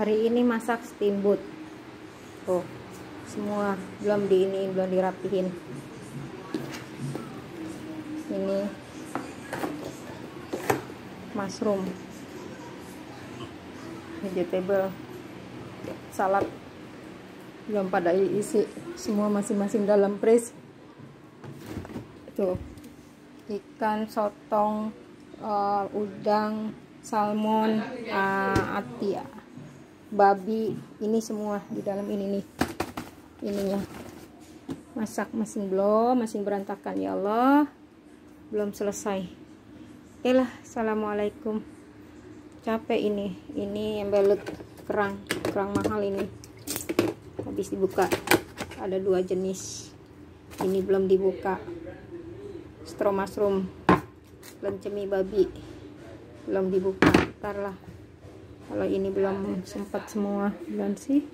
hari ini masak steamboat tuh semua belum di ini belum dirapihin. Ini mushroom. Vegetable. Salad. Belum pada isi semua masing-masing dalam fridge tuh ikan sotong uh, udang salmon uh, atia babi ini semua di dalam ini nih. Ininya. Masak masih belum masih berantakan ya Allah. Belum selesai. Oke lah assalamualaikum. Capek ini ini yang belut kerang kerang mahal ini. Habis dibuka ada dua jenis. Ini belum dibuka. Straw mushroom lencemi babi belum dibuka. Ntar lah kalau ini belum sempat semua dan sih